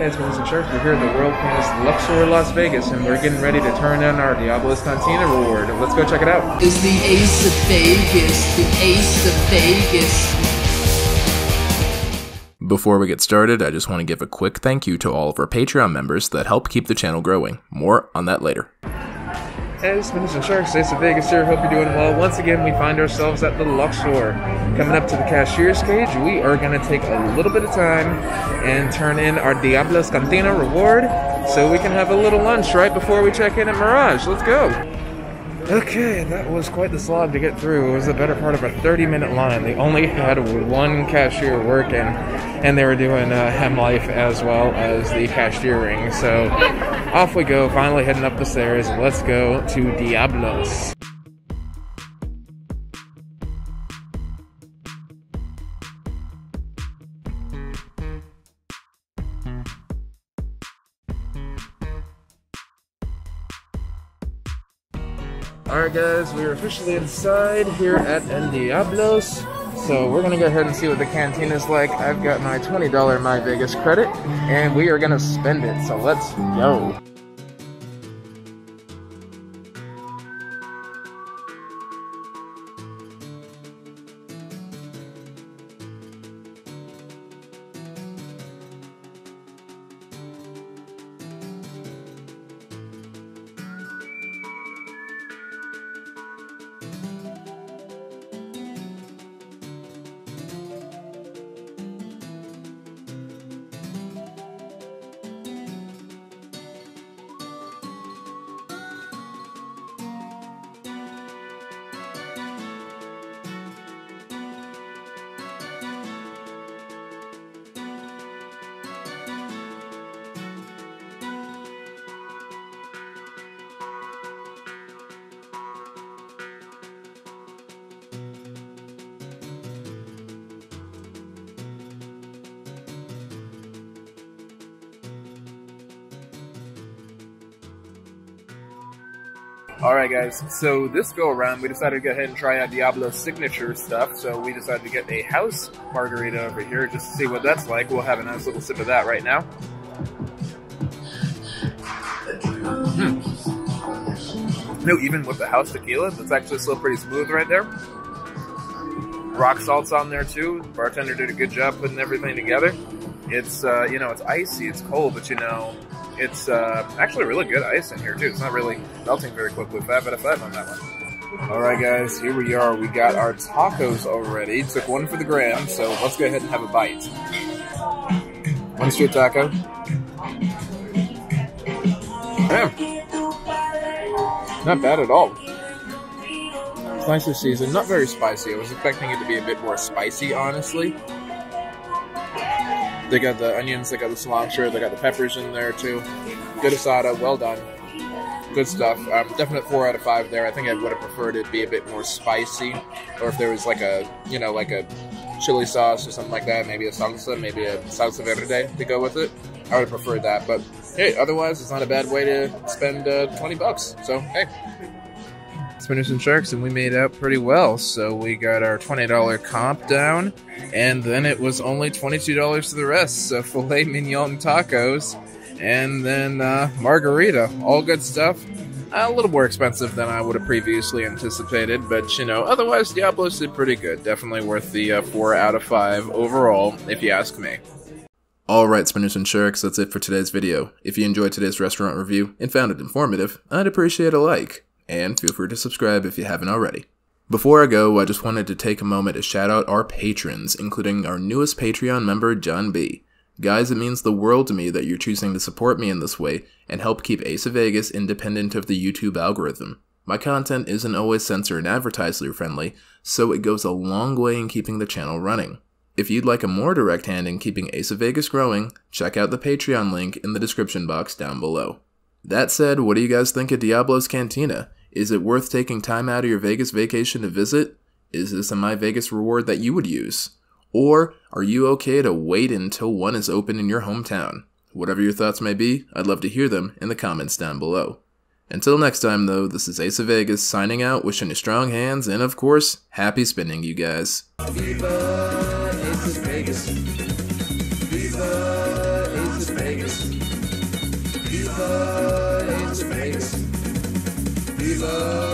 Hey, it's Winners and Sharks. We're here at the world famous Luxor, Las Vegas, and we're getting ready to turn in our Diablos Cantina reward. Let's go check it out. Is the Ace of Vegas, the Ace of Vegas. Before we get started, I just want to give a quick thank you to all of our Patreon members that help keep the channel growing. More on that later. Hey, it's Winners and Sharks. Of Vegas here. Hope you're doing well. Once again, we find ourselves at the Luxor. Coming up to the cashier's cage, we are going to take a little bit of time and turn in our Diablos Cantina reward so we can have a little lunch right before we check in at Mirage. Let's go. Okay, that was quite the slog to get through. It was the better part of a 30 minute line. They only had one cashier working, and they were doing uh, M life as well as the cashiering. So off we go, finally heading up the stairs. Let's go to Diablos. Alright guys, we are officially inside here at El Diablos. So we're gonna go ahead and see what the canteen is like. I've got my $20 My Vegas credit, and we are gonna spend it, so let's go. Alright guys, so this go around we decided to go ahead and try out Diablo's signature stuff, so we decided to get a house margarita over here just to see what that's like. We'll have a nice little sip of that right now. Hmm. No, even with the house tequila, that's actually still pretty smooth right there. Rock salt's on there too. bartender did a good job putting everything together. It's, uh, you know, it's icy, it's cold, but you know, it's uh, actually really good ice in here too. It's not really melting very quickly. Five out of five on that one. All right, guys, here we are. We got our tacos already. Took one for the gram, so let's go ahead and have a bite. One straight taco. Yeah. Not bad at all. It's nicely seasoned. Not very spicy. I was expecting it to be a bit more spicy, honestly. They got the onions, they got the cilantro, they got the peppers in there too. Good asada, well done. Good stuff. Um, definite four out of five there. I think I would have preferred it be a bit more spicy, or if there was like a, you know, like a chili sauce or something like that, maybe a salsa, maybe a salsa verde to go with it. I would have preferred that, but hey, otherwise it's not a bad way to spend uh, 20 bucks. So hey, Spinners and Sharks, and we made out pretty well. So we got our $20 comp down, and then it was only $22 to the rest. So filet mignon tacos, and then uh, margarita. All good stuff. A little more expensive than I would have previously anticipated, but you know, otherwise Diablos did pretty good. Definitely worth the uh, 4 out of 5 overall, if you ask me. Alright, Spinners and Sharks, that's it for today's video. If you enjoyed today's restaurant review and found it informative, I'd appreciate a like and feel free to subscribe if you haven't already. Before I go, I just wanted to take a moment to shout out our patrons, including our newest Patreon member, John B. Guys, it means the world to me that you're choosing to support me in this way and help keep Ace of Vegas independent of the YouTube algorithm. My content isn't always censor and advertiser friendly, so it goes a long way in keeping the channel running. If you'd like a more direct hand in keeping Ace of Vegas growing, check out the Patreon link in the description box down below. That said, what do you guys think of Diablo's Cantina? Is it worth taking time out of your Vegas vacation to visit? Is this a My Vegas reward that you would use? Or are you okay to wait until one is open in your hometown? Whatever your thoughts may be, I'd love to hear them in the comments down below. Until next time, though, this is Ace of Vegas signing out, wishing you strong hands, and of course, happy spinning, you guys. Viva,